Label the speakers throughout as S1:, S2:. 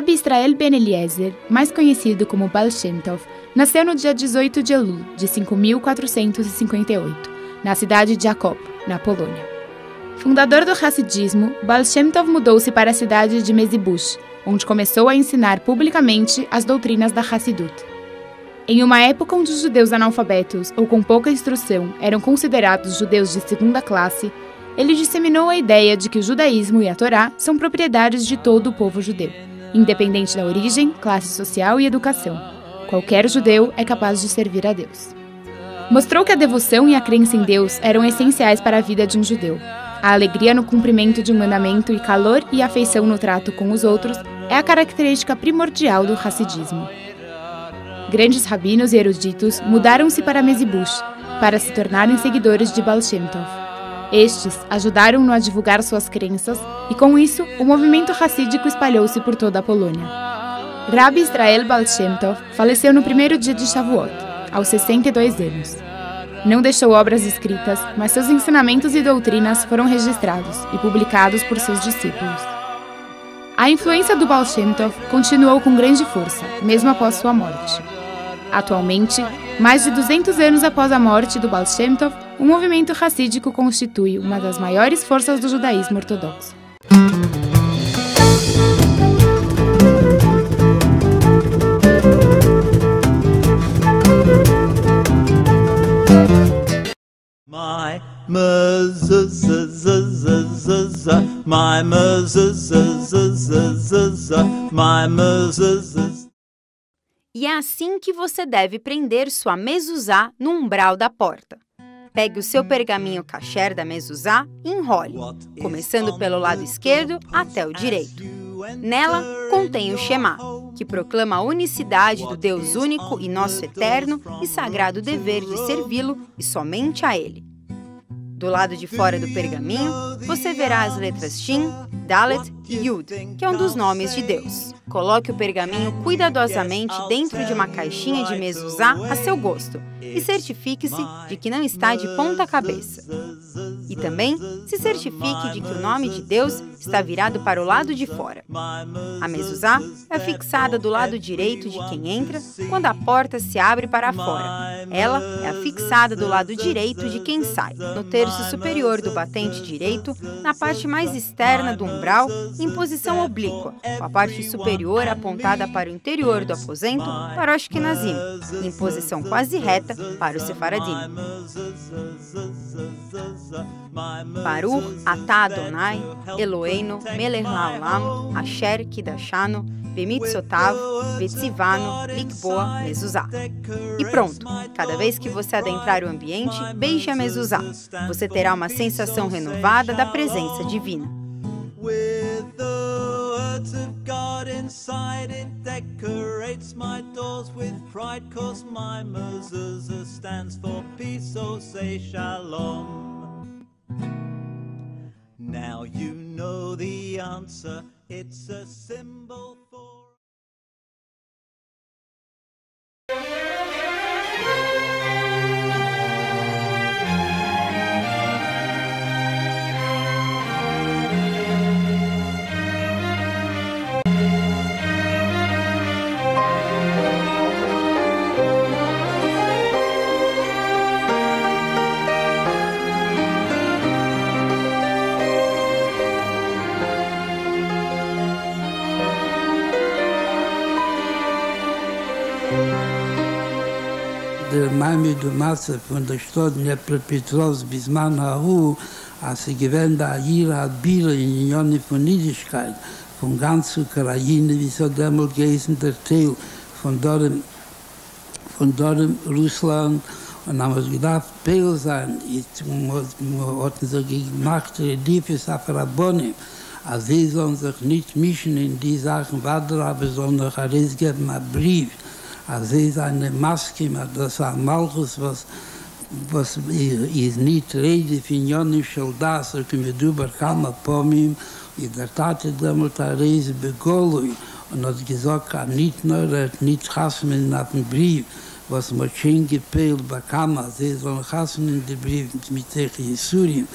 S1: Rabbi Israel Ben Eliezer, mais conhecido como Baal Shem Tov, nasceu no dia 18 de Elul de 5458, na cidade de Jacob, na Polônia. Fundador do Hassidismo, Baal Shem Tov mudou-se para a cidade de Mezibush, onde começou a ensinar publicamente as doutrinas da Hassidut. Em uma época onde os judeus analfabetos ou com pouca instrução eram considerados judeus de segunda classe, ele disseminou a ideia de que o judaísmo e a Torá são propriedades de todo o povo judeu, independente da origem, classe social e educação. Qualquer judeu é capaz de servir a Deus. Mostrou que a devoção e a crença em Deus eram essenciais para a vida de um judeu. A alegria no cumprimento de um mandamento e calor e afeição no trato com os outros é a característica primordial do racidismo. Grandes rabinos e eruditos mudaram-se para Mezibush para se tornarem seguidores de Baal Shem Tov. Estes ajudaram-no a divulgar suas crenças e, com isso, o movimento racídico espalhou-se por toda a Polônia. Rabbi Israel Baal Shem Tov faleceu no primeiro dia de Shavuot, aos 62 anos. Não deixou obras escritas, mas seus ensinamentos e doutrinas foram registrados e publicados por seus discípulos. A influência do Baal Shem Tov continuou com grande força, mesmo após sua morte. Atualmente, mais de 200 anos após a morte do Baal Shem Tov, o movimento racídico constitui uma das maiores forças do judaísmo ortodoxo.
S2: My my my.
S3: E é assim que você deve prender sua mezuzá no umbral da porta. Pegue o seu pergaminho kasher da mezuzá e enrole, começando pelo lado esquerdo até o direito. Nela contém o Shema, que proclama a unicidade do Deus único e nosso eterno e sagrado dever de servi-lo e somente a Ele. Do lado de fora do pergaminho, você verá as letras Shin, Dalet e Yud, que é um dos nomes de Deus. Coloque o pergaminho cuidadosamente dentro de uma caixinha de mezuzá a seu gosto e certifique-se de que não está de ponta cabeça. E também se certifique de que o nome de Deus está virado para o lado de fora. A mezuzá é fixada do lado direito de quem entra quando a porta se abre para fora. Ela é afixada do lado direito de quem sai, no terço superior do batente direito, na parte mais externa do umbral, em posição oblíqua, com a parte superior apontada para o interior do aposento para o Ashkenazim, em posição quase reta para o Sefaradim. Baruch atah Adonai, Eloheinu, melech haolam, asher kidashanu, Bemitzotav, Betzivano, Likboa, Mezuzá. E pronto! Cada vez que você adentrar o ambiente, beije a Mezuzá. Você terá uma sensação renovada da presença divina.
S2: Pride, mezuzah peace, so say shalom. You know the answer, it's a symbol
S4: der Mami du Masse von der Stadt Dnepropetrovsk bis Manahu, als sie gewähnt da hier hat Bier in Union von Niedigkeit, von ganz Ukraine, wie so damals gewesen der Teil von dort, von dort Russland, und haben wir gedacht, Peel sein, jetzt hatten sie gemacht, die für Safrabonim, als sie sollen sich nicht mischen in die Sachen, weiter, aber sollen noch alles geben, einen Brief, als sie seine Maske, das war Malchus, was, was ist nicht rede von Jonim Scheldas, so können wir drüber kamen, Pomim, und der Tate damals eine Reise begolui, und hat gesagt, er nicht nur, er hat nicht Chasmen auf dem Brief, was man schön gepeilt bekam, sie sollen Chasmen in den Brief mit sich Jesurim,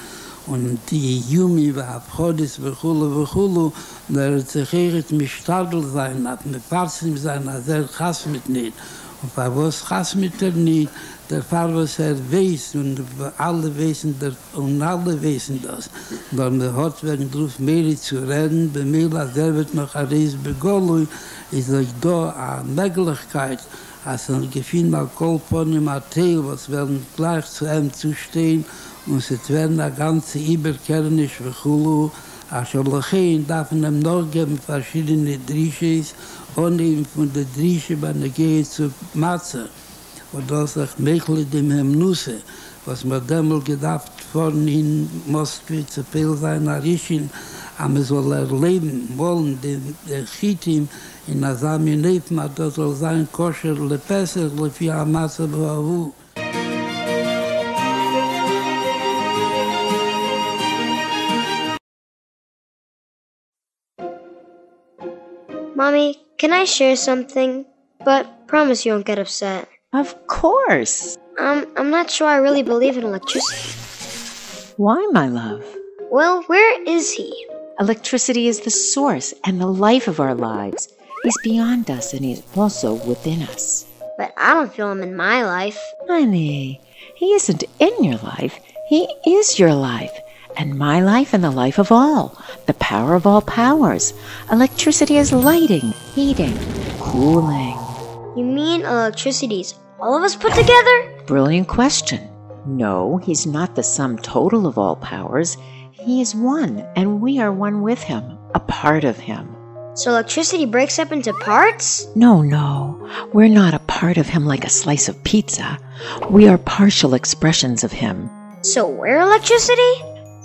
S4: und die Yumi war Aprodis vechulu vechulu, der Zecheret mischtadel sein, hat mit Parsim sein, hat er Chas mit nicht. Und bei was Chas mit er nicht, der Fall, was er weiß, und alle wissen, der, und alle wissen das. Weil man hat, wenn drauf mehr zu reden, bei mir, als er wird noch ein Reis begolui, ist euch da eine Möglichkeit, als ein Gefühl mal Kolpon im Artel, was werden gleich zu ihm zu stehen, und es werden eine ganze Überkernisch für Chulu, als er lechein darf man ihm noch geben verschiedene Drisches, und ihm von der Drische bei der Gehe zu Matze. Und das sagt Mechle dem Hemnusse, was man damals gedacht von in Moskwe zu viel sein, Arishin, aber soll erleben wollen, den Chitim in Asami Neifma, das soll sein Kosher, le Pesach, le Fia Masse, Boahu.
S5: Mommy, can I share something? But promise you won't get upset.
S6: Of course.
S5: Um, I'm not sure I really believe in electricity.
S6: Why, my love?
S5: Well, where is he?
S6: Electricity is the source and the life of our lives. He's beyond us and he's also within us.
S5: But I don't feel him in my life.
S6: Honey, he isn't in your life. He is your life. And my life and the life of all. The power of all powers. Electricity is lighting, heating, cooling.
S5: You mean electricity's all of us put together?
S6: Brilliant question. No, he's not the sum total of all powers. He is one, and we are one with him, a part of him.
S5: So electricity breaks up into parts?
S6: No, no, we're not a part of him like a slice of pizza. We are partial expressions of him.
S5: So we're electricity?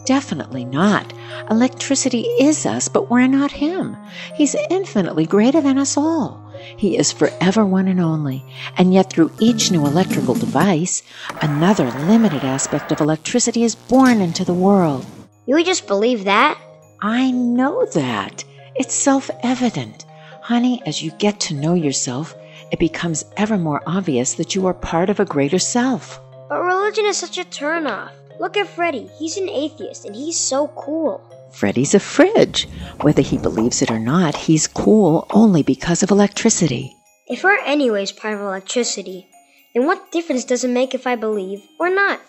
S6: Definitely not. Electricity is us, but we're not him. He's infinitely greater than us all. He is forever one and only, and yet through each new electrical device, another limited aspect of electricity is born into the world.
S5: You just believe that?
S6: I know that. It's self evident. Honey, as you get to know yourself, it becomes ever more obvious that you are part of a greater self.
S5: But religion is such a turnoff. Look at Freddy. He's an atheist and he's so cool.
S6: Freddy's a fridge. Whether he believes it or not, he's cool only because of electricity.
S5: If we're anyways part of electricity, then what difference does it make if I believe or not?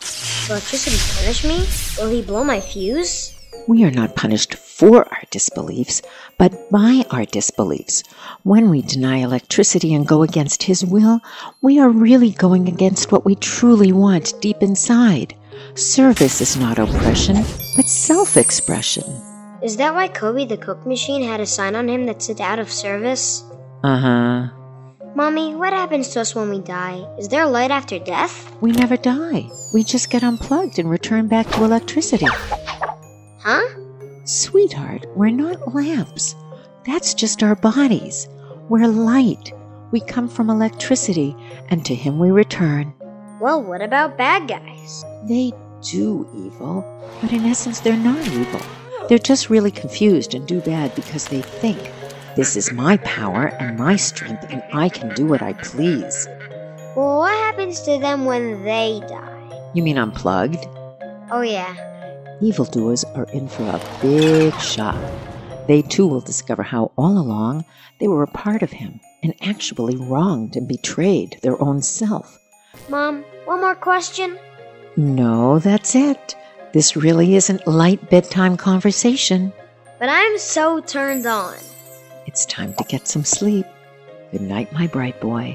S5: Will electricity punish me? Will he blow my fuse?
S6: We are not punished for our disbeliefs, but by our disbeliefs. When we deny electricity and go against His will, we are really going against what we truly want deep inside. Service is not oppression, but self expression.
S5: Is that why Kobe the Cook machine had a sign on him that said out of service?
S6: Uh huh.
S5: Mommy, what happens to us when we die? Is there light after death?
S6: We never die. We just get unplugged and return back to electricity.
S5: Huh?
S6: Sweetheart, we're not lamps. That's just our bodies. We're light. We come from electricity, and to Him we return.
S5: Well, what about bad guys?
S6: They do evil, but in essence, they're not evil. They're just really confused and do bad because they think this is my power and my strength, and I can do what I please.
S5: Well, what happens to them when they die?
S6: You mean unplugged?
S5: Oh, yeah.
S6: Evildoers are in for a big shock. They too will discover how all along they were a part of him and actually wronged and betrayed their own self.
S5: Mom, one more question?
S6: No, that's it. This really isn't light bedtime conversation.
S5: But I'm so turned on.
S6: It's time to get some sleep. Good night, my bright boy.